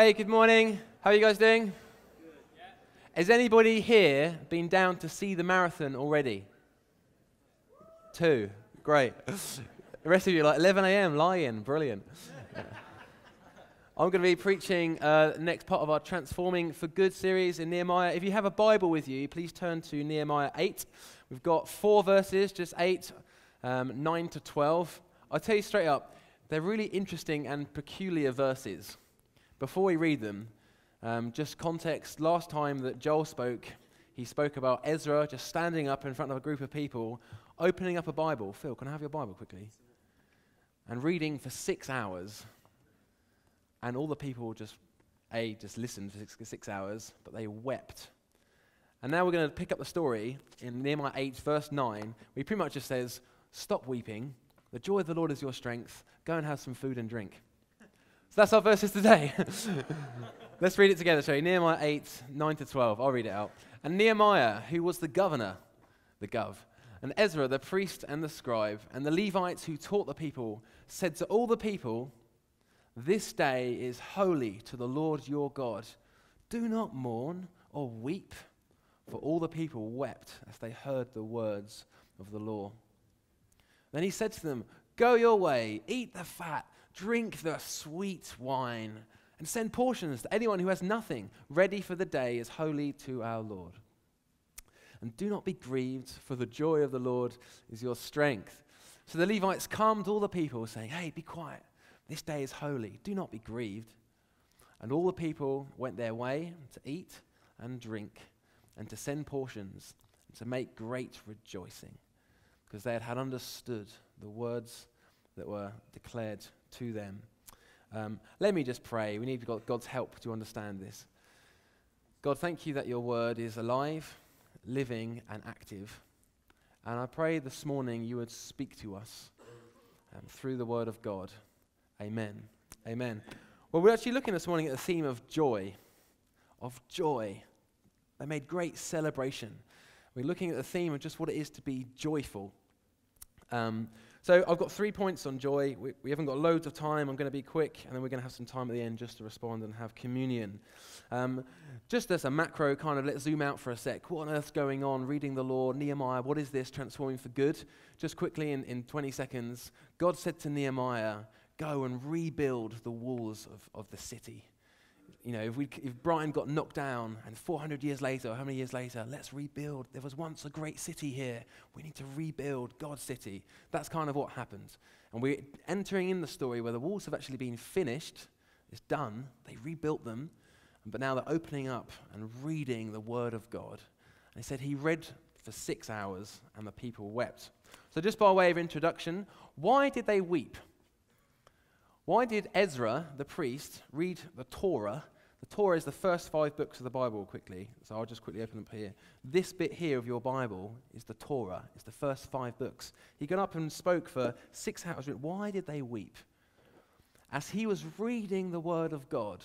Hey, good morning. How are you guys doing? Has anybody here been down to see the marathon already? Two. Great. The rest of you like 11 a.m. lying. Brilliant. I'm going to be preaching uh, next part of our Transforming for Good series in Nehemiah. If you have a Bible with you, please turn to Nehemiah 8. We've got four verses, just 8, um, 9 to 12. I'll tell you straight up, they're really interesting and peculiar verses. Before we read them, um, just context last time that Joel spoke, he spoke about Ezra just standing up in front of a group of people, opening up a Bible. Phil, can I have your Bible quickly? And reading for six hours. And all the people just, A, just listened for six, six hours, but they wept. And now we're going to pick up the story in Nehemiah 8, verse 9. He pretty much just says, Stop weeping. The joy of the Lord is your strength. Go and have some food and drink. That's our verses today. Let's read it together, shall we? Nehemiah 8, 9 to 12. I'll read it out. And Nehemiah, who was the governor, the gov, and Ezra, the priest and the scribe, and the Levites who taught the people, said to all the people, This day is holy to the Lord your God. Do not mourn or weep. For all the people wept as they heard the words of the law. Then he said to them, Go your way, eat the fat Drink the sweet wine and send portions to anyone who has nothing. Ready for the day is holy to our Lord. And do not be grieved, for the joy of the Lord is your strength. So the Levites calmed all the people, saying, Hey, be quiet. This day is holy. Do not be grieved. And all the people went their way to eat and drink and to send portions and to make great rejoicing because they had, had understood the words that were declared to them. Um, let me just pray. We need God's help to understand this. God, thank you that your word is alive, living, and active. And I pray this morning you would speak to us um, through the word of God. Amen. Amen. Well, we're actually looking this morning at the theme of joy. Of joy. They made great celebration. We're looking at the theme of just what it is to be joyful. Um, so I've got three points on joy. We, we, haven't got loads of time. I'm going to be quick, and then we're going to have some time at the end just to respond and have communion. Um, just as a macro kind of, let's zoom out for a sec. What on earth's going on? Reading the law, Nehemiah, what is this transforming for good? Just quickly in, in 20 seconds, God said to Nehemiah, go and rebuild the walls of, of the city you know, if, we, if Brighton got knocked down and 400 years later, or how many years later, let's rebuild. There was once a great city here. We need to rebuild God's city. That's kind of what happened. And we're entering in the story where the walls have actually been finished. It's done. They rebuilt them. But now they're opening up and reading the Word of God. And he said he read for six hours and the people wept. So, just by way of introduction, why did they weep? Why did Ezra, the priest, read the Torah? The Torah is the first five books of the Bible, quickly. So I'll just quickly open up here. This bit here of your Bible is the Torah, it's the first five books. He got up and spoke for six hours. Why did they weep? As he was reading the Word of God,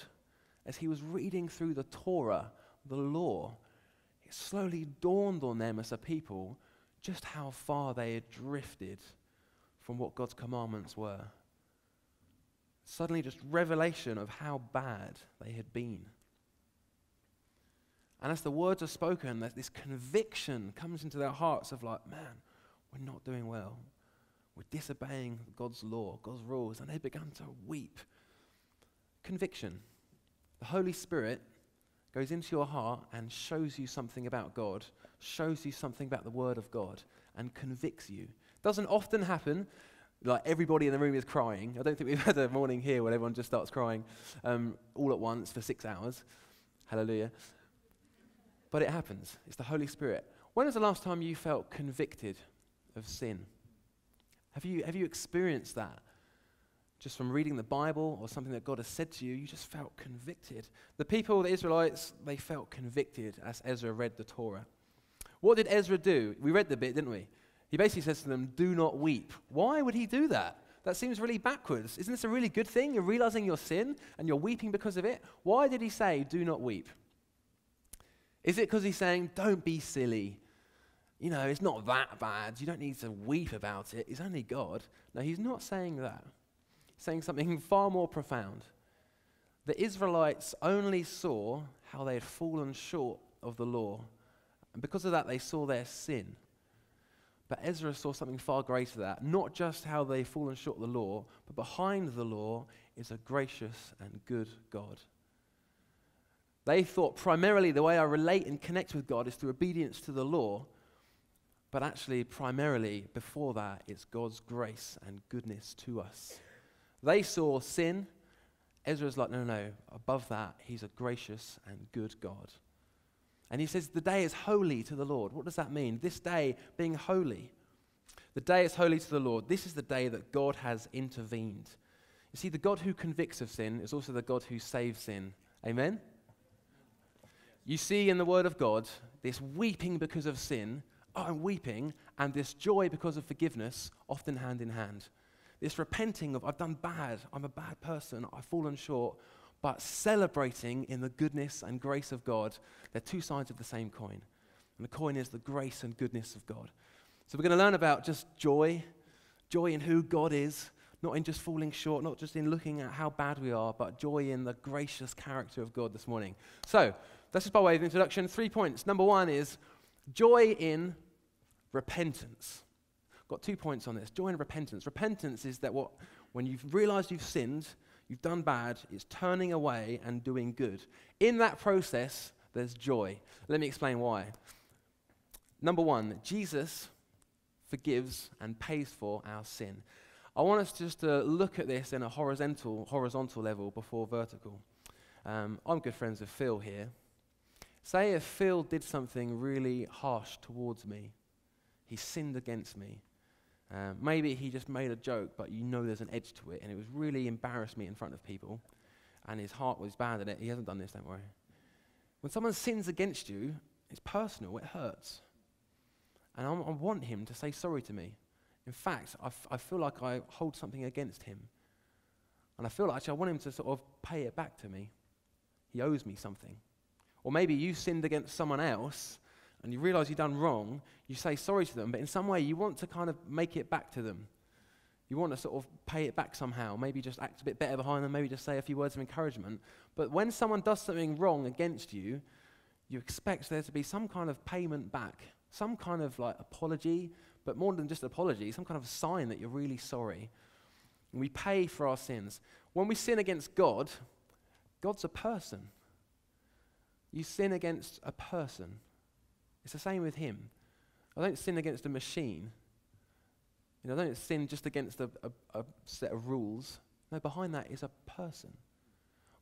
as he was reading through the Torah, the law, it slowly dawned on them as a people just how far they had drifted from what God's commandments were suddenly just revelation of how bad they had been. And as the words are spoken, this conviction comes into their hearts of like, man, we're not doing well. We're disobeying God's law, God's rules. And they began to weep. Conviction. The Holy Spirit goes into your heart and shows you something about God, shows you something about the Word of God, and convicts you. Doesn't often happen, like everybody in the room is crying. I don't think we've had a morning here where everyone just starts crying um, all at once for six hours. Hallelujah. But it happens. It's the Holy Spirit. When was the last time you felt convicted of sin? Have you, have you experienced that? Just from reading the Bible or something that God has said to you, you just felt convicted. The people, the Israelites, they felt convicted as Ezra read the Torah. What did Ezra do? We read the bit, didn't we? He basically says to them, Do not weep. Why would he do that? That seems really backwards. Isn't this a really good thing? You're realizing your sin and you're weeping because of it. Why did he say, Do not weep? Is it because he's saying, Don't be silly? You know, it's not that bad. You don't need to weep about it. It's only God. No, he's not saying that. He's saying something far more profound. The Israelites only saw how they had fallen short of the law. And because of that, they saw their sin. But Ezra saw something far greater than that. Not just how they've fallen short of the law, but behind the law is a gracious and good God. They thought primarily the way I relate and connect with God is through obedience to the law. But actually, primarily, before that, it's God's grace and goodness to us. They saw sin. Ezra's like, no, no, no. Above that, he's a gracious and good God. And he says, the day is holy to the Lord. What does that mean? This day being holy. The day is holy to the Lord. This is the day that God has intervened. You see, the God who convicts of sin is also the God who saves sin. Amen? You see in the Word of God this weeping because of sin, oh, I'm weeping, and this joy because of forgiveness, often hand in hand. This repenting of, I've done bad, I'm a bad person, I've fallen short, but celebrating in the goodness and grace of God. They're two sides of the same coin. And the coin is the grace and goodness of God. So we're going to learn about just joy, joy in who God is, not in just falling short, not just in looking at how bad we are, but joy in the gracious character of God this morning. So, that's just by way of introduction. Three points. Number one is joy in repentance. Got two points on this. Joy in repentance. Repentance is that what when you've realized you've sinned, you've done bad, it's turning away and doing good. In that process, there's joy. Let me explain why. Number one, Jesus forgives and pays for our sin. I want us just to look at this in a horizontal, horizontal level before vertical. Um, I'm good friends with Phil here. Say if Phil did something really harsh towards me, he sinned against me. Um, maybe he just made a joke, but you know there's an edge to it, and it was really embarrassed me in front of people, and his heart was bad at it. He hasn't done this, don't worry. When someone sins against you, it's personal, it hurts. And I'm, i want him to say sorry to me. In fact, I, I feel like I hold something against him. And I feel like actually I want him to sort of pay it back to me. He owes me something. Or maybe you sinned against someone else and you realize you've done wrong, you say sorry to them, but in some way you want to kind of make it back to them. You want to sort of pay it back somehow. Maybe just act a bit better behind them, maybe just say a few words of encouragement. But when someone does something wrong against you, you expect there to be some kind of payment back, some kind of like apology, but more than just apology, some kind of sign that you're really sorry. And we pay for our sins. When we sin against God, God's a person. You sin against a person. It's the same with Him. I don't sin against a machine. You know, I don't sin just against a, a, a set of rules. No, behind that is a person.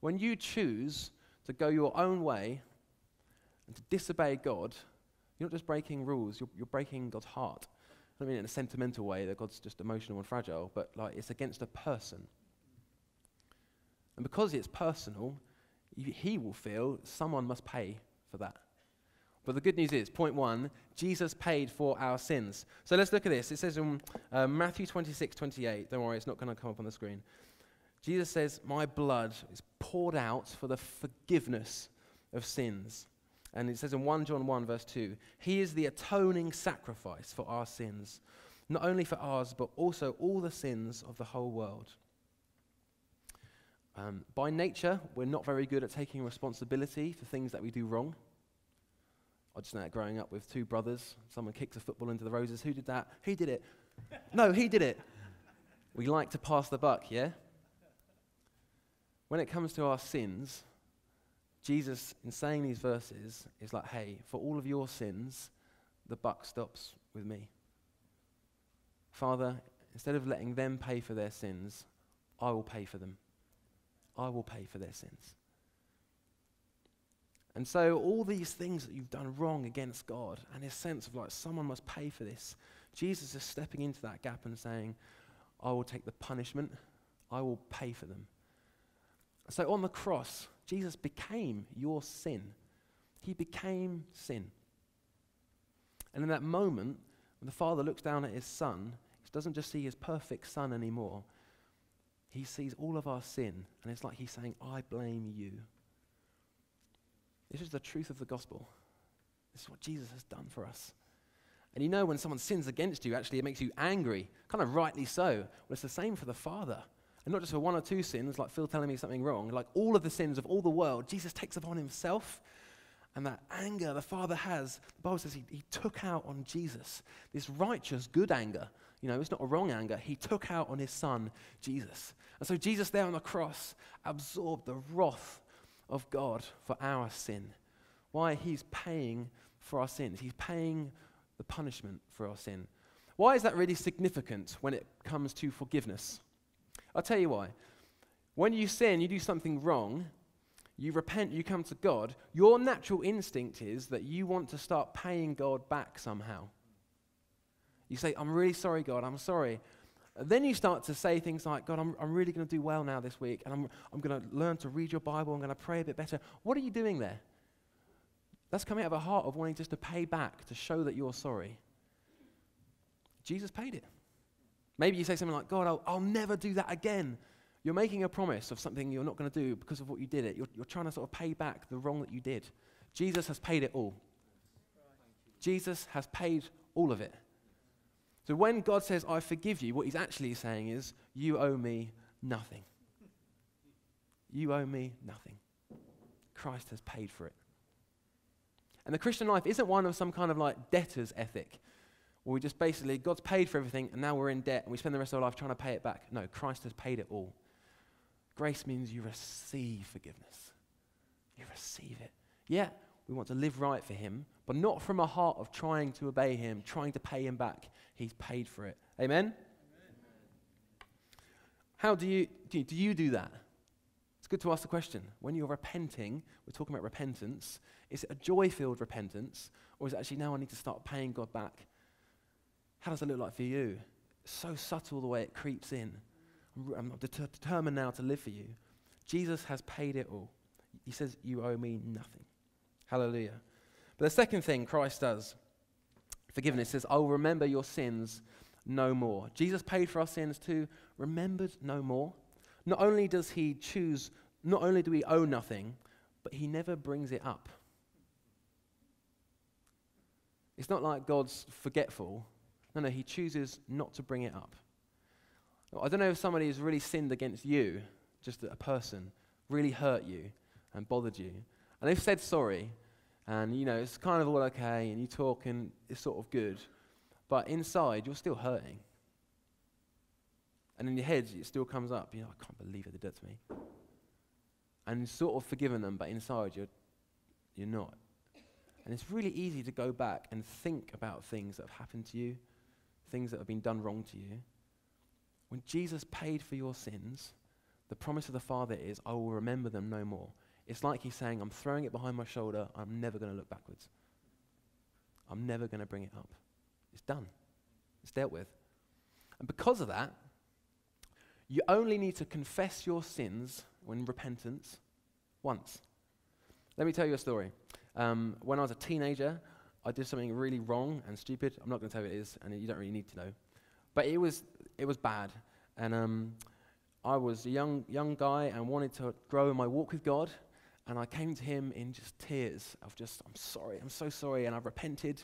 When you choose to go your own way and to disobey God, you're not just breaking rules, you're, you're breaking God's heart. I don't mean in a sentimental way that God's just emotional and fragile, but like it's against a person. And because it's personal, he will feel someone must pay for that. But the good news is, point one, Jesus paid for our sins. So let's look at this. It says in uh, Matthew 26, 28, don't worry, it's not going to come up on the screen. Jesus says, My blood is poured out for the forgiveness of sins. And it says in 1 John 1, verse 2, He is the atoning sacrifice for our sins, not only for ours, but also all the sins of the whole world. Um, by nature, we're not very good at taking responsibility for things that we do wrong. I just know growing up with two brothers, someone kicks a football into the roses. Who did that? He did it. no, he did it. We like to pass the buck, yeah? When it comes to our sins, Jesus, in saying these verses, is like, hey, for all of your sins, the buck stops with me. Father, instead of letting them pay for their sins, I will pay for them. I will pay for their sins. And so, all these things that you've done wrong against God, and this sense of like someone must pay for this, Jesus is stepping into that gap and saying, I will take the punishment, I will pay for them. So, on the cross, Jesus became your sin. He became sin. And in that moment, when the Father looks down at his Son, he doesn't just see his perfect Son anymore, he sees all of our sin, and it's like he's saying, I blame you. This is the truth of the gospel. This is what Jesus has done for us. And you know, when someone sins against you, actually, it makes you angry, kind of rightly so. Well, it's the same for the Father. And not just for one or two sins, like Phil telling me something wrong, like all of the sins of all the world, Jesus takes upon himself. And that anger the Father has, the Bible says he, he took out on Jesus. This righteous, good anger. You know, it's not a wrong anger. He took out on his Son, Jesus. And so Jesus there on the cross absorbed the wrath of God for our sin. Why? He's paying for our sins. He's paying the punishment for our sin. Why is that really significant when it comes to forgiveness? I'll tell you why. When you sin, you do something wrong, you repent, you come to God, your natural instinct is that you want to start paying God back somehow. You say, I'm really sorry, God, I'm sorry. Then you start to say things like, God, I'm, I'm really going to do well now this week, and I'm, I'm going to learn to read your Bible, I'm going to pray a bit better. What are you doing there? That's coming out of a heart of wanting just to pay back, to show that you're sorry. Jesus paid it. Maybe you say something like, God, I'll, I'll never do that again. You're making a promise of something you're not going to do because of what you did it. You're, you're trying to sort of pay back the wrong that you did. Jesus has paid it all. Jesus has paid all of it. So when God says, I forgive you, what he's actually saying is, you owe me nothing. You owe me nothing. Christ has paid for it. And the Christian life isn't one of some kind of like debtor's ethic, where we just basically, God's paid for everything and now we're in debt and we spend the rest of our life trying to pay it back. No, Christ has paid it all. Grace means you receive forgiveness. You receive it. Yeah, we want to live right for Him, but not from a heart of trying to obey Him, trying to pay Him back. He's paid for it. Amen? Amen. How do you, do you do you do that? It's good to ask the question. When you're repenting, we're talking about repentance, is it a joy filled repentance, or is it actually now I need to start paying God back? How does it look like for you? So subtle the way it creeps in. I'm, I'm deter- determined now to live for you. Jesus has paid it all. He says, You owe me nothing. Hallelujah. But the second thing Christ does, forgiveness, says, I will remember your sins no more. Jesus paid for our sins too, remembered no more. Not only does he choose, not only do we owe nothing, but he never brings it up. It's not like God's forgetful. No, no, he chooses not to bring it up. I don't know if somebody has really sinned against you, just a person, really hurt you and bothered you, and they've said sorry, and you know, it's kind of all okay, and you talk and it's sort of good, but inside you're still hurting. And in your head, it still comes up, you know, I can't believe they did to me. And sort of forgiven them, but inside you're, you're not. And it's really easy to go back and think about things that have happened to you, things that have been done wrong to you. When Jesus paid for your sins, the promise of the Father is, I will remember them no more. It's like he's saying, I'm throwing it behind my shoulder, I'm never going to look backwards. I'm never going to bring it up. It's done, it's dealt with. And because of that, you only need to confess your sins when repentance once. Let me tell you a story. Um, when I was a teenager, I did something really wrong and stupid. I'm not going to tell you what it is, and you don't really need to know. But it was, it was bad. And um, I was a young, young guy and wanted to grow in my walk with God. And I came to him in just tears of just, I'm sorry, I'm so sorry. And I repented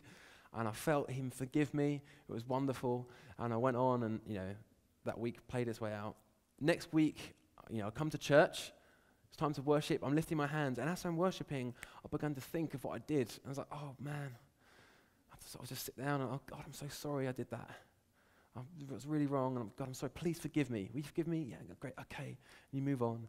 and I felt him forgive me. It was wonderful. And I went on and, you know, that week played its way out. Next week, you know, I come to church. It's time to worship. I'm lifting my hands. And as I'm worshiping, I began to think of what I did. And I was like, oh, man. I just, I just sit down and, oh, God, I'm so sorry I did that. I was really wrong. And God, I'm sorry. Please forgive me. Will you forgive me? Yeah, great. Okay. And you move on.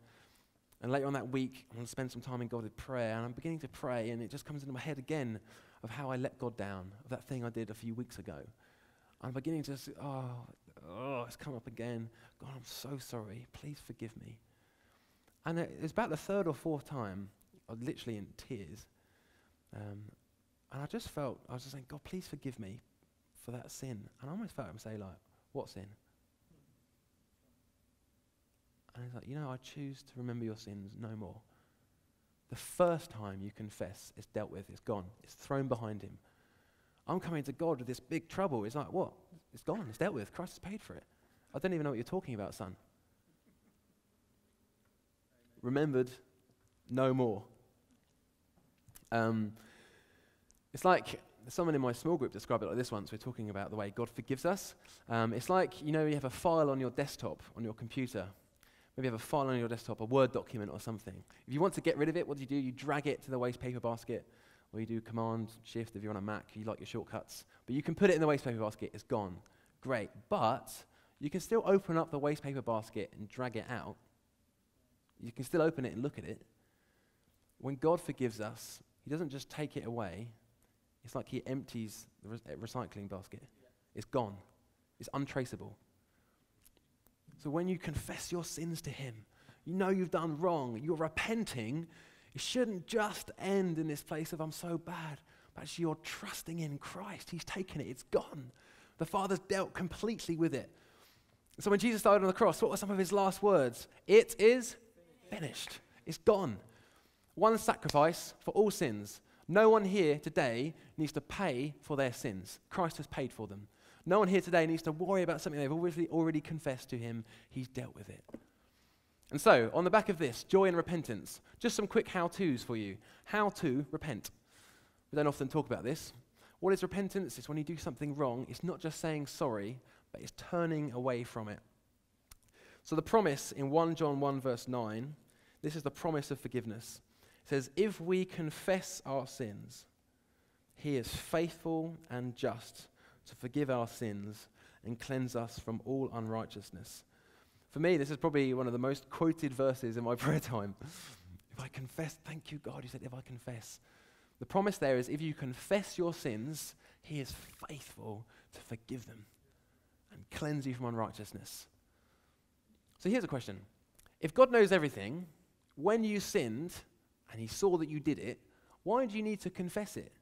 And later on that week, I'm going to spend some time in God with prayer. And I'm beginning to pray. And it just comes into my head again of how I let God down, of that thing I did a few weeks ago. I'm beginning to, oh, oh, it's come up again. God, I'm so sorry. Please forgive me. And it was about the third or fourth time, I was literally in tears. Um, and I just felt, I was just saying, God, please forgive me for that sin. And I almost felt him say, like, what sin? And he's like, you know, I choose to remember your sins no more. The first time you confess, it's dealt with, it's gone, it's thrown behind him. I'm coming to God with this big trouble. It's like, what? It's gone, it's dealt with. Christ has paid for it. I don't even know what you're talking about, son. Remembered, no more. Um, it's like someone in my small group described it like this once. We're talking about the way God forgives us. Um, it's like, you know, you have a file on your desktop, on your computer, Maybe you have a file on your desktop, a Word document or something. If you want to get rid of it, what do you do? You drag it to the waste paper basket, or you do Command Shift if you're on a Mac, you like your shortcuts. But you can put it in the waste paper basket, it's gone. Great. But you can still open up the waste paper basket and drag it out. You can still open it and look at it. When God forgives us, He doesn't just take it away, it's like He empties the re- recycling basket. It's gone, it's untraceable. So when you confess your sins to Him, you know you've done wrong, you're repenting, it shouldn't just end in this place of I'm so bad, but actually you're trusting in Christ. He's taken it, it's gone. The Father's dealt completely with it. So when Jesus died on the cross, what were some of his last words? It is finished. It's gone. One sacrifice for all sins. No one here today needs to pay for their sins. Christ has paid for them. No one here today needs to worry about something they've already, already confessed to him. He's dealt with it. And so, on the back of this, joy and repentance, just some quick how to's for you. How to repent. We don't often talk about this. What is repentance? It's when you do something wrong. It's not just saying sorry, but it's turning away from it. So, the promise in 1 John 1, verse 9, this is the promise of forgiveness. It says, If we confess our sins, he is faithful and just to forgive our sins and cleanse us from all unrighteousness. For me, this is probably one of the most quoted verses in my prayer time. if I confess, thank you, God, you said, if I confess. The promise there is if you confess your sins, He is faithful to forgive them and cleanse you from unrighteousness. So here's a question If God knows everything, when you sinned and He saw that you did it, why do you need to confess it?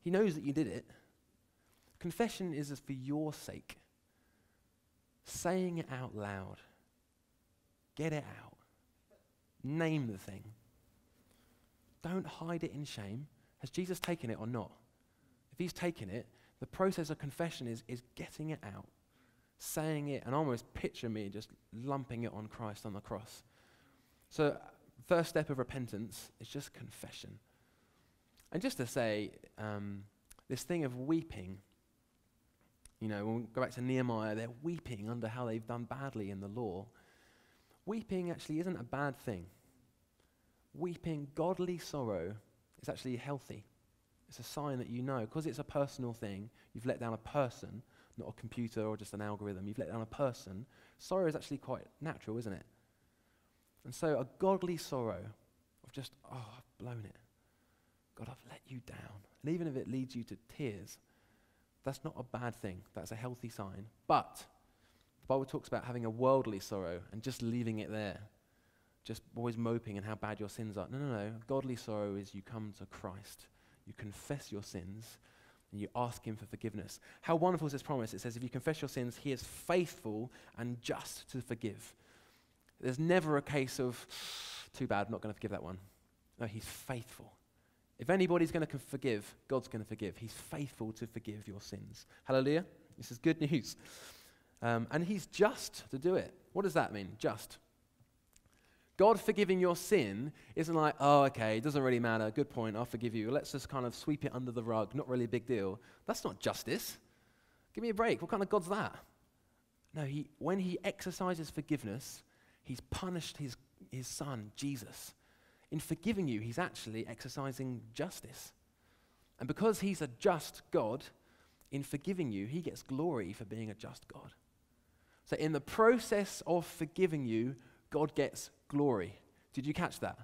He knows that you did it. Confession is for your sake. Saying it out loud. Get it out. Name the thing. Don't hide it in shame. Has Jesus taken it or not? If he's taken it, the process of confession is, is getting it out, saying it, and almost picture me just lumping it on Christ on the cross. So, first step of repentance is just confession. And just to say, um, this thing of weeping, you know, when we go back to Nehemiah, they're weeping under how they've done badly in the law. Weeping actually isn't a bad thing. Weeping, godly sorrow, is actually healthy. It's a sign that you know, because it's a personal thing, you've let down a person, not a computer or just an algorithm, you've let down a person. Sorrow is actually quite natural, isn't it? And so a godly sorrow of just, oh, I've blown it. God, I've let you down. And even if it leads you to tears, that's not a bad thing. That's a healthy sign. But the Bible talks about having a worldly sorrow and just leaving it there, just always moping and how bad your sins are. No, no, no. Godly sorrow is you come to Christ, you confess your sins, and you ask Him for forgiveness. How wonderful is this promise? It says, if you confess your sins, He is faithful and just to forgive. There's never a case of, too bad, I'm not going to forgive that one. No, He's faithful. If anybody's going to forgive, God's going to forgive. He's faithful to forgive your sins. Hallelujah. This is good news. Um, and He's just to do it. What does that mean? Just. God forgiving your sin isn't like, oh, okay, it doesn't really matter. Good point. I'll forgive you. Let's just kind of sweep it under the rug. Not really a big deal. That's not justice. Give me a break. What kind of God's that? No, he, when He exercises forgiveness, He's punished His, his Son, Jesus in forgiving you, he's actually exercising justice. And because he's a just God, in forgiving you, he gets glory for being a just God. So, in the process of forgiving you, God gets glory. Did you catch that?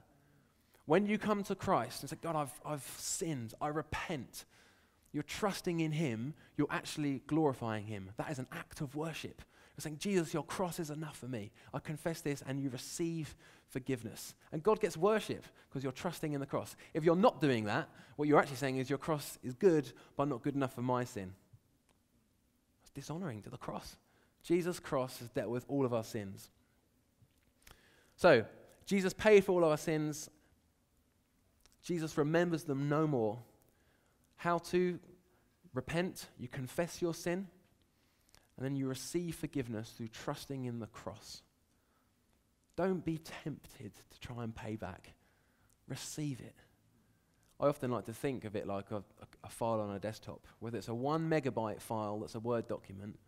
When you come to Christ and say, God, I've, I've sinned, I repent, you're trusting in Him, you're actually glorifying Him. That is an act of worship. Saying, Jesus, your cross is enough for me. I confess this, and you receive forgiveness. And God gets worship because you're trusting in the cross. If you're not doing that, what you're actually saying is your cross is good, but not good enough for my sin. It's dishonoring to the cross. Jesus' cross has dealt with all of our sins. So, Jesus paid for all of our sins. Jesus remembers them no more. How to repent? You confess your sin, and then you receive forgiveness through trusting in the cross. Don't be tempted to try and pay back. Receive it. I often like to think of it like a, a, file on a desktop, whether it's a one megabyte file that's a Word document,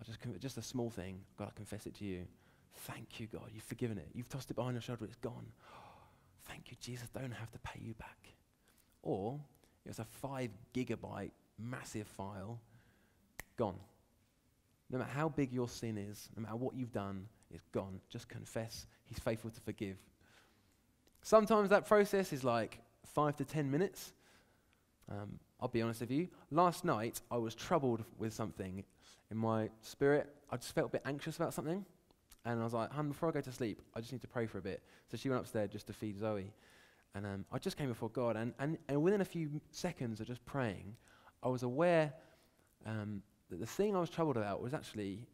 or just, just a small thing. God, I confess it to you. Thank you, God. You've forgiven it. You've tossed it behind your shoulder. It's gone. Thank you, Jesus. Don't have to pay you back. Or it's a five gigabyte massive file, gone. No matter how big your sin is, no matter what you've done, it's gone. Just confess. He's faithful to forgive. Sometimes that process is like five to ten minutes. Um, I'll be honest with you. Last night, I was troubled with something in my spirit. I just felt a bit anxious about something. And I was like, hun, before I go to sleep, I just need to pray for a bit. So she went upstairs just to feed Zoe. And um, I just came before God. And, and, and within a few seconds of just praying, I was aware um, that the thing I was troubled about was actually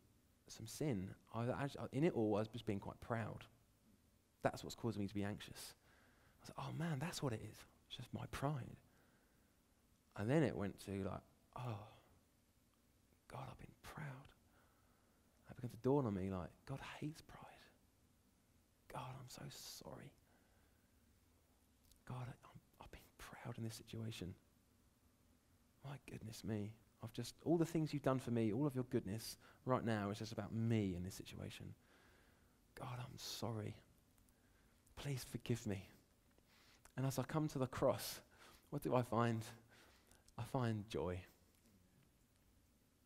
some sin. I was actually, in it all, I was just being quite proud. That's what's causing me to be anxious. I was like, oh man, that's what it is. It's just my pride. And then it went to like, oh, God, I've been proud. It began to dawn on me like, God hates pride. God, I'm so sorry. God, I, I've been proud in this situation. My goodness me. I've just, all the things you've done for me, all of your goodness right now is just about me in this situation. God, I'm sorry. Please forgive me. And as I come to the cross, what do I find? I find joy.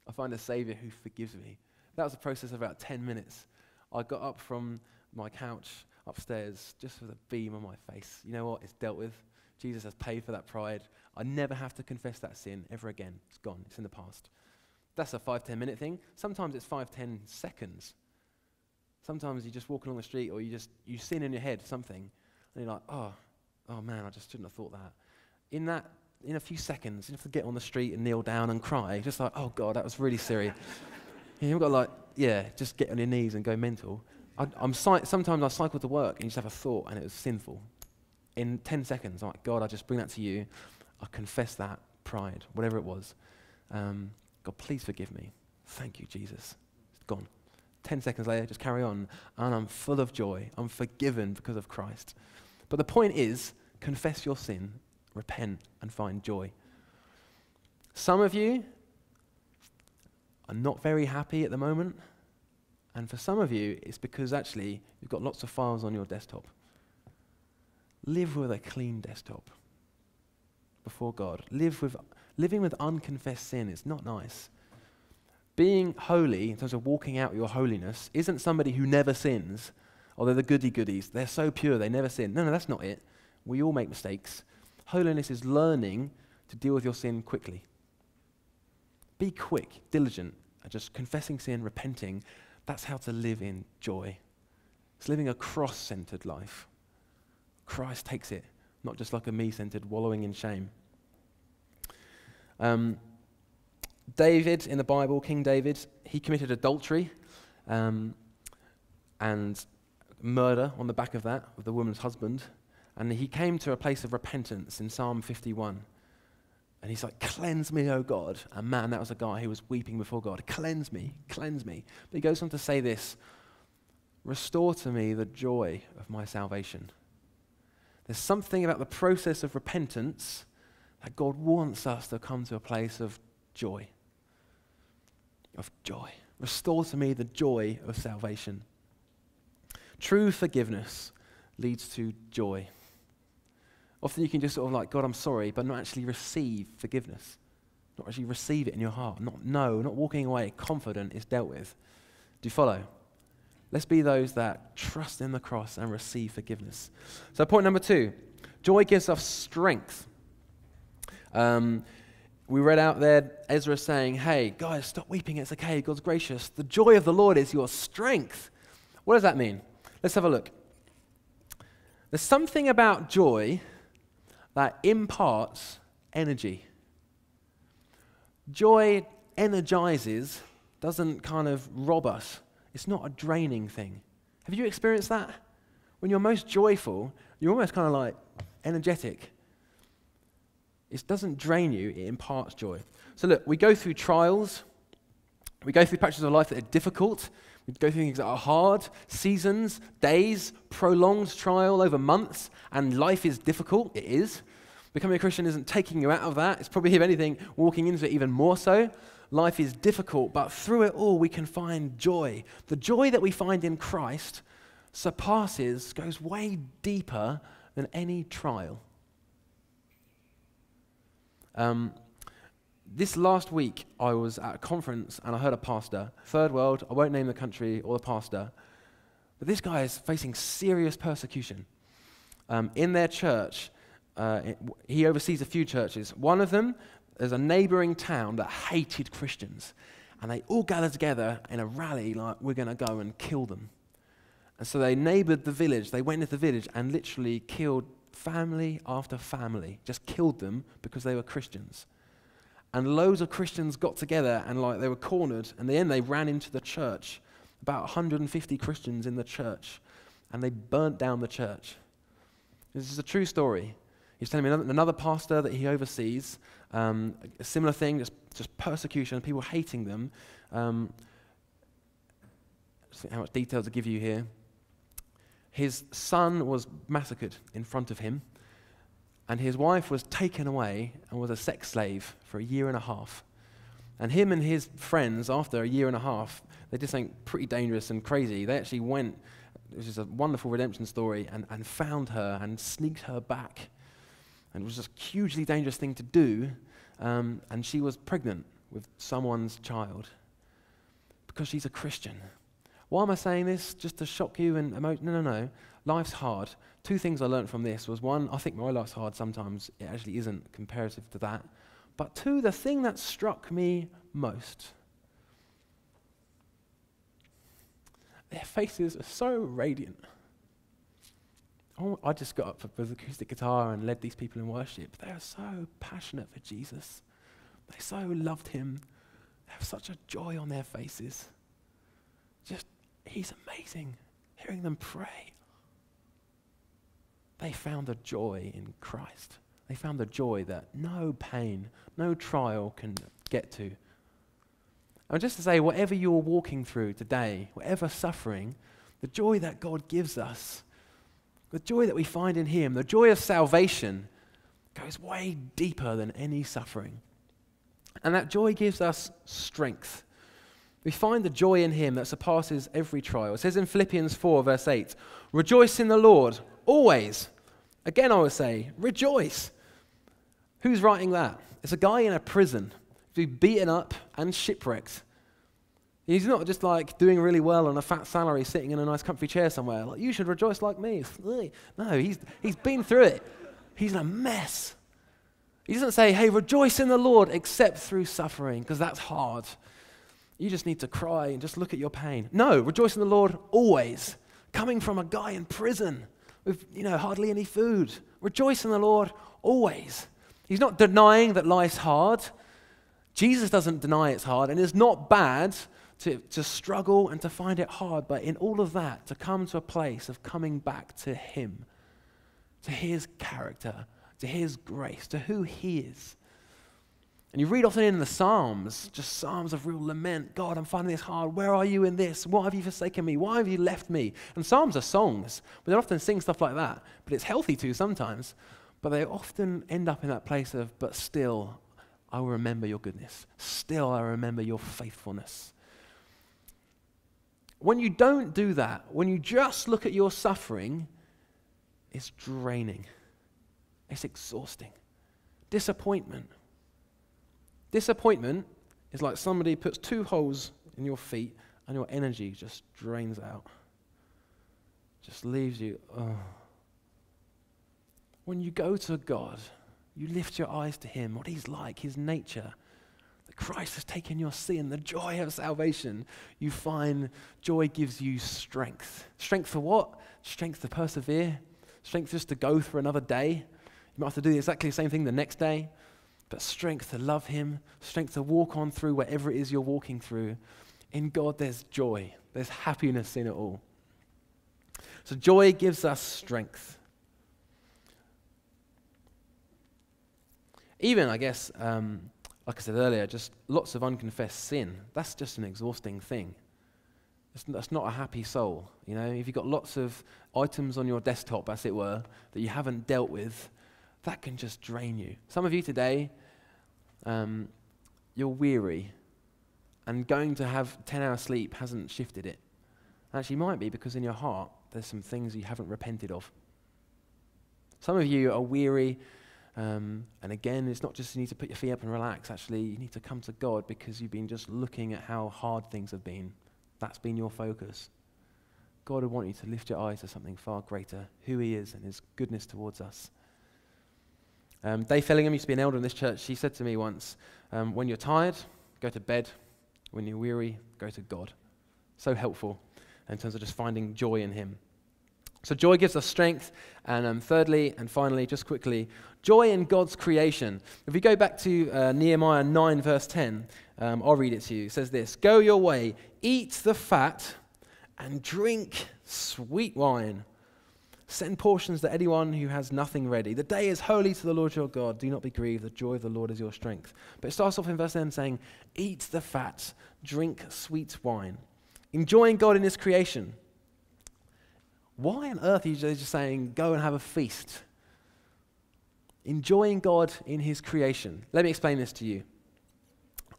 I find a Savior who forgives me. That was a process of about 10 minutes. I got up from my couch upstairs just with a beam on my face. You know what? It's dealt with. Jesus has paid for that pride. I never have to confess that sin ever again. It's gone, it's in the past. That's a five, ten minute thing. Sometimes it's five, ten seconds. Sometimes you just walk along the street or you just you sin in your head something and you're like, oh, oh man, I just shouldn't have thought that. In that, in a few seconds, you have to get on the street and kneel down and cry. Just like, oh God, that was really silly. you've got like, yeah, just get on your knees and go mental. I, am sometimes I cycle to work and you just have a thought and it was sinful. In 10 seconds, I'm like, God, I just bring that to you. I confess that pride, whatever it was. Um, God, please forgive me. Thank you, Jesus. It's gone. 10 seconds later, just carry on. And I'm full of joy. I'm forgiven because of Christ. But the point is confess your sin, repent, and find joy. Some of you are not very happy at the moment. And for some of you, it's because actually you've got lots of files on your desktop. Live with a clean desktop before God. Live with, living with unconfessed sin is not nice. Being holy, in terms of walking out your holiness, isn't somebody who never sins, they're the goody goodies. They're so pure, they never sin. No, no, that's not it. We all make mistakes. Holiness is learning to deal with your sin quickly. Be quick, diligent, just confessing sin, repenting. That's how to live in joy. It's living a cross centered life. Christ takes it not just like a me centered wallowing in shame. Um, David in the Bible, King David, he committed adultery um, and murder on the back of that with the woman's husband. And he came to a place of repentance in Psalm 51. And he's like, Cleanse me, O God. And man, that was a guy who was weeping before God. Cleanse me, cleanse me. But he goes on to say this Restore to me the joy of my salvation there's something about the process of repentance that God wants us to come to a place of joy. Of joy. Restore to me the joy of salvation. True forgiveness leads to joy. Often you can just sort of like, God, I'm sorry, but not actually receive forgiveness. Not actually receive it in your heart. Not know, not walking away confident it's dealt with. Do you follow? Let's be those that trust in the cross and receive forgiveness. So, point number two joy gives us strength. Um, we read out there Ezra saying, Hey, guys, stop weeping. It's okay. God's gracious. The joy of the Lord is your strength. What does that mean? Let's have a look. There's something about joy that imparts energy. Joy energizes, doesn't kind of rob us. It's not a draining thing. Have you experienced that? When you're most joyful, you're almost kind of like energetic. It doesn't drain you, it imparts joy. So, look, we go through trials, we go through patches of life that are difficult, we go through things that are hard, seasons, days, prolonged trial over months, and life is difficult. It is. Becoming a Christian isn't taking you out of that. It's probably, if anything, walking into it even more so. Life is difficult, but through it all, we can find joy. The joy that we find in Christ surpasses, goes way deeper than any trial. Um, this last week, I was at a conference and I heard a pastor, third world, I won't name the country or the pastor, but this guy is facing serious persecution. Um, in their church, uh, he oversees a few churches. One of them, there's a neighboring town that hated Christians. And they all gathered together in a rally, like, we're going to go and kill them. And so they neighbored the village. They went into the village and literally killed family after family, just killed them because they were Christians. And loads of Christians got together and like they were cornered. And in the end, they ran into the church. About 150 Christians in the church. And they burnt down the church. This is a true story. He's telling me another, another pastor that he oversees, um, a similar thing, just, just persecution, people hating them. Um, how much detail to give you here. His son was massacred in front of him, and his wife was taken away and was a sex slave for a year and a half. And him and his friends, after a year and a half, they did something pretty dangerous and crazy. They actually went, which is a wonderful redemption story, and, and found her and sneaked her back. And it was just a hugely dangerous thing to do. Um, and she was pregnant with someone's child because she's a Christian. Why am I saying this? Just to shock you and emote? No, no, no. Life's hard. Two things I learned from this was one, I think my life's hard sometimes. It actually isn't comparative to that. But two, the thing that struck me most. Their faces are so radiant. Oh, I just got up with acoustic guitar and led these people in worship. They are so passionate for Jesus. They so loved him. They have such a joy on their faces. Just He's amazing. Hearing them pray. They found a joy in Christ. They found a joy that no pain, no trial can get to. And just to say, whatever you're walking through today, whatever suffering, the joy that God gives us, the joy that we find in Him, the joy of salvation, goes way deeper than any suffering. And that joy gives us strength. We find the joy in him that surpasses every trial. It says in Philippians 4, verse 8, Rejoice in the Lord always. Again, I would say, rejoice. Who's writing that? It's a guy in a prison who's beaten up and shipwrecked. He's not just like doing really well on a fat salary sitting in a nice comfy chair somewhere. Like, you should rejoice like me. No, he's, he's been through it. He's in a mess. He doesn't say, hey, rejoice in the Lord except through suffering, because that's hard. You just need to cry and just look at your pain. No, rejoice in the Lord always. Coming from a guy in prison with, you know, hardly any food. Rejoice in the Lord always. He's not denying that life's hard. Jesus doesn't deny it's hard, and it's not bad to, to struggle and to find it hard, but in all of that, to come to a place of coming back to Him, to His character, to His grace, to who He is. And you read often in the Psalms, just Psalms of real lament God, I'm finding this hard. Where are you in this? Why have you forsaken me? Why have you left me? And Psalms are songs. but they often sing stuff like that. But it's healthy too sometimes. But they often end up in that place of, but still, I will remember your goodness. Still, I remember your faithfulness. When you don't do that, when you just look at your suffering, it's draining, it's exhausting. Disappointment Disappointment is like somebody puts two holes in your feet and your energy just drains out. Just leaves you. Oh. When you go to God, you lift your eyes to Him, what He's like, His nature. Christ has taken your sin, the joy of salvation. You find joy gives you strength. Strength for what? Strength to persevere. Strength just to go through another day. You might have to do exactly the same thing the next day but strength to love Him, strength to walk on through whatever it is you're walking through. In God, there's joy, there's happiness in it all. So, joy gives us strength. Even, I guess, um, like I said earlier, just lots of unconfessed sin. That's just an exhausting thing. That's, that's not a happy soul. You know, if you've got lots of items on your desktop, as it were, that you haven't dealt with, that can just drain you. Some of you today, um, you're weary and going to have 10 hours sleep hasn't shifted it. Actually, might be because in your heart there's some things you haven't repented of. Some of you are weary, um, and again, it's not just you need to put your feet up and relax. Actually, you need to come to God because you've been just looking at how hard things have been. That's been your focus. God would want you to lift your eyes to something far greater, who He is and His goodness towards us. Um, Dave Fellingham used to be an elder in this church. He said to me once, um, When you're tired, go to bed. When you're weary, go to God. So helpful in terms of just finding joy in Him. So, joy gives us strength. And um, thirdly, and finally, just quickly, joy in God's creation. If we go back to uh, Nehemiah 9, verse 10, um, I'll read it to you. It says this Go your way, eat the fat, and drink sweet wine. Send portions to anyone who has nothing ready. The day is holy to the Lord your God. Do not be grieved. The joy of the Lord is your strength. But it starts off in verse 10 saying, Eat the fat, drink sweet wine. Enjoying God in his creation. Why on earth are you just saying, Go and have a feast? Enjoying God in his creation. Let me explain this to you.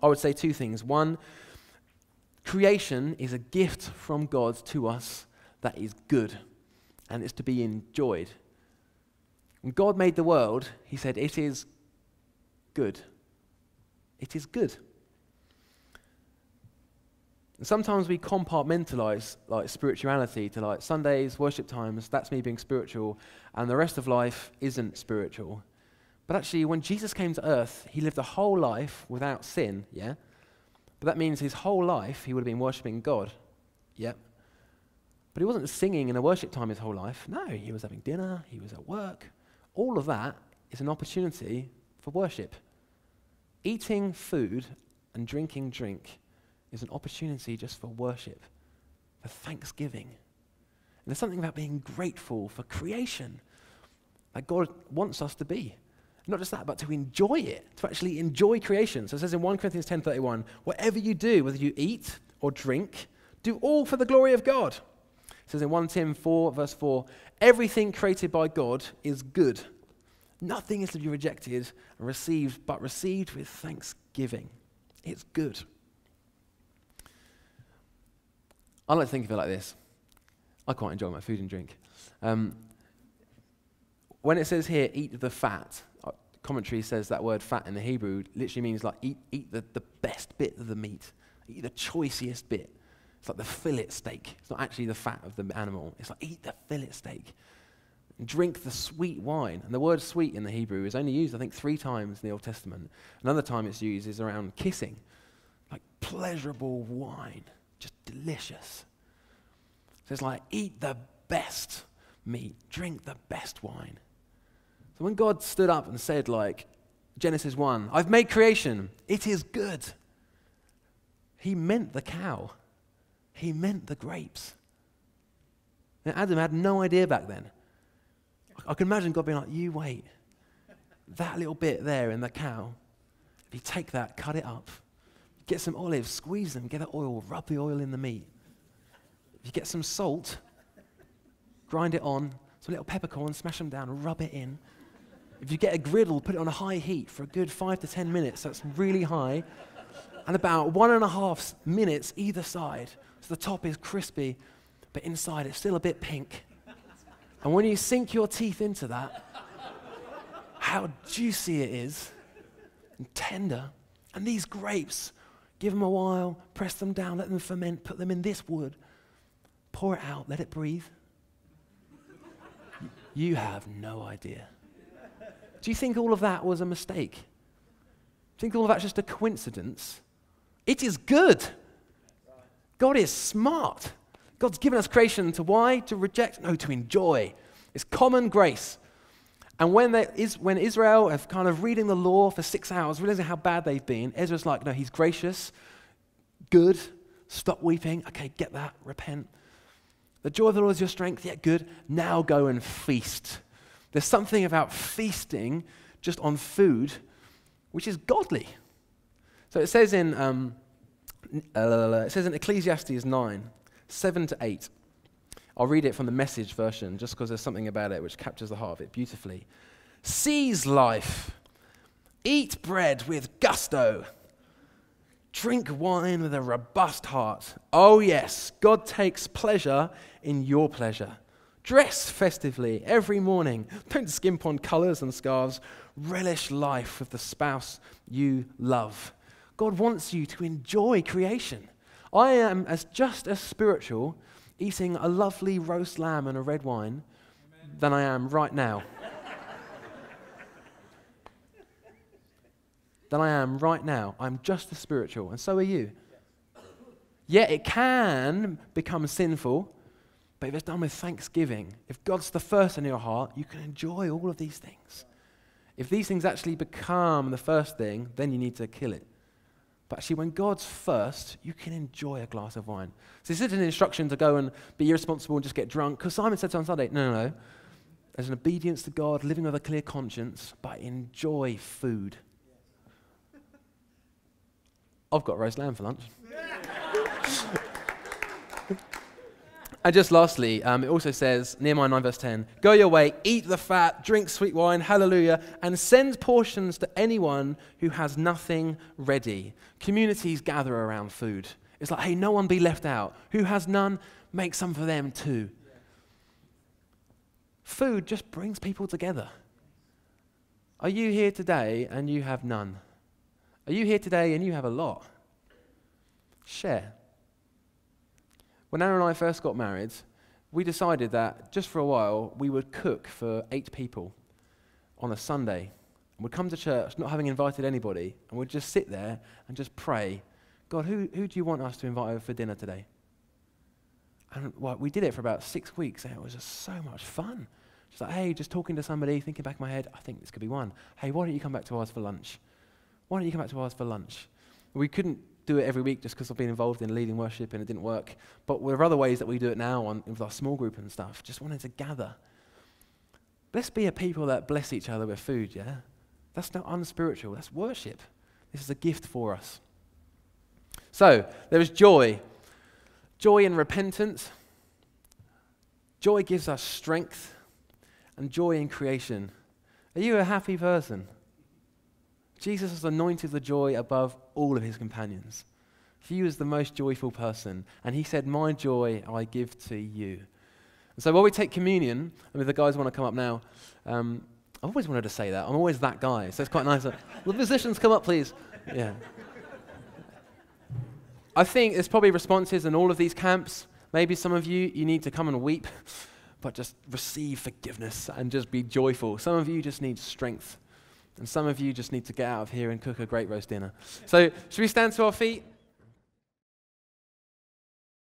I would say two things. One, creation is a gift from God to us that is good and it's to be enjoyed. When God made the world, He said, It is good. It is good. And sometimes we compartmentalize like spirituality to like Sundays, worship times, that's me being spiritual, and the rest of life isn't spiritual. But actually, when Jesus came to earth, he lived a whole life without sin, yeah? But that means his whole life he would have been worshipping God, yeah? But he wasn't singing in a worship time his whole life. No, he was having dinner, he was at work. All of that is an opportunity for worship. Eating food and drinking drink is an opportunity just for worship, for thanksgiving. And there's something about being grateful for creation that God wants us to be. Not just that, but to enjoy it, to actually enjoy creation. So it says in 1 Corinthians 10:31, whatever you do, whether you eat or drink, do all for the glory of God. It says in 1 Tim 4, verse 4, everything created by God is good. Nothing is to be rejected and received, but received with thanksgiving. It's good. I like to think of it like this. I quite enjoy my food and drink. Um, when it says here, eat the fat, uh, commentary says that word fat in the Hebrew literally means like eat, eat the, the best bit of the meat, eat the choicest bit. It's like the fillet steak. It's not actually the fat of the animal. It's like eat the fillet steak. Drink the sweet wine. And the word sweet in the Hebrew is only used, I think, three times in the Old Testament. Another time it's used is around kissing. Like pleasurable wine. Just delicious. So it's like eat the best meat, drink the best wine. So when God stood up and said, like, Genesis 1, I've made creation, it is good, he meant the cow. He meant the grapes. Now, Adam had no idea back then. I can imagine God being like, You wait. That little bit there in the cow, if you take that, cut it up, get some olives, squeeze them, get the oil, rub the oil in the meat. If you get some salt, grind it on, some little peppercorns, smash them down, rub it in. If you get a griddle, put it on a high heat for a good five to ten minutes, so it's really high, and about one and a half minutes either side. So the top is crispy, but inside it's still a bit pink. And when you sink your teeth into that, how juicy it is and tender. And these grapes, give them a while, press them down, let them ferment, put them in this wood, pour it out, let it breathe. You have no idea. Do you think all of that was a mistake? Do you think all of that's just a coincidence? It is good. God is smart. God's given us creation to why? To reject? No, to enjoy. It's common grace. And when, is, when Israel have kind of reading the law for six hours, realizing how bad they've been, Ezra's like, no, he's gracious, good, stop weeping. Okay, get that, repent. The joy of the Lord is your strength. Yeah, good. Now go and feast. There's something about feasting just on food which is godly. So it says in um, uh, it says in Ecclesiastes 9, 7 to 8. I'll read it from the message version just because there's something about it which captures the heart of it beautifully. Seize life, eat bread with gusto, Drink wine with a robust heart. Oh, yes, God takes pleasure in your pleasure. Dress festively every morning. Don't skimp on colours and scarves. Relish life with the spouse you love. God wants you to enjoy creation. I am as just as spiritual eating a lovely roast lamb and a red wine Amen. than I am right now. than I am right now. I'm just as spiritual, and so are you. Yet it can become sinful, but if it's done with thanksgiving, if God's the first in your heart, you can enjoy all of these things. If these things actually become the first thing, then you need to kill it. But actually, when God's first, you can enjoy a glass of wine. So this isn't an instruction to go and be irresponsible and just get drunk. Because Simon said to on Sunday, no, no, no. There's an obedience to God, living with a clear conscience, but enjoy food. I've got roast lamb for lunch. And just lastly, um, it also says, Nehemiah 9, verse 10, Go your way, eat the fat, drink sweet wine, hallelujah, and send portions to anyone who has nothing ready. Communities gather around food. It's like, hey, no one be left out. Who has none, make some for them too. Food just brings people together. Are you here today and you have none? Are you here today and you have a lot? Share. When Anna and I first got married, we decided that just for a while we would cook for eight people on a Sunday. We'd come to church not having invited anybody, and we'd just sit there and just pray God, who, who do you want us to invite over for dinner today? And well, we did it for about six weeks, and it was just so much fun. Just like, hey, just talking to somebody, thinking back in my head, I think this could be one. Hey, why don't you come back to ours for lunch? Why don't you come back to ours for lunch? We couldn't do it every week just because I've been involved in leading worship and it didn't work. But there are other ways that we do it now on, with our small group and stuff. Just wanted to gather. Let's be a people that bless each other with food, yeah? That's not unspiritual. That's worship. This is a gift for us. So, there is joy. Joy in repentance. Joy gives us strength. And joy in creation. Are you a happy person? Jesus has anointed the joy above all of his companions. He was the most joyful person, and he said, My joy I give to you. And so while we take communion, I mean, the guys want to come up now. Um, I've always wanted to say that. I'm always that guy, so it's quite nice. Will the musicians come up, please? Yeah. I think there's probably responses in all of these camps. Maybe some of you, you need to come and weep, but just receive forgiveness and just be joyful. Some of you just need strength and some of you just need to get out of here and cook a great roast dinner. So, should we stand to our feet?